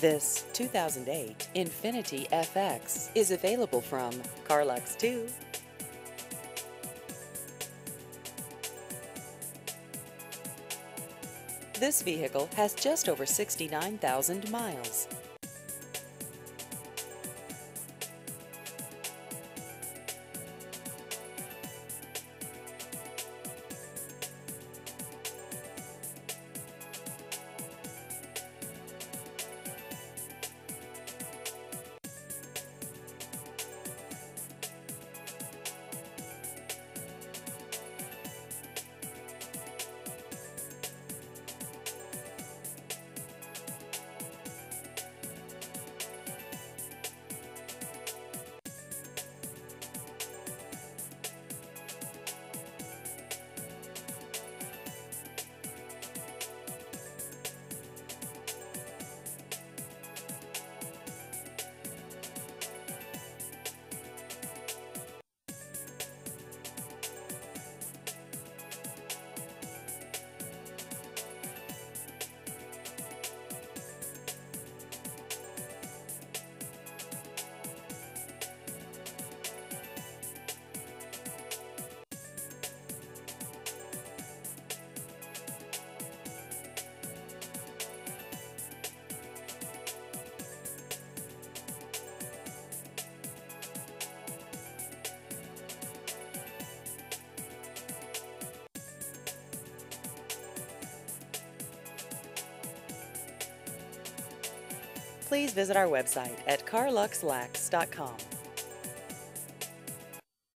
This 2008 Infiniti FX is available from Carlux 2. This vehicle has just over 69,000 miles. Please visit our website at carluxlax.com.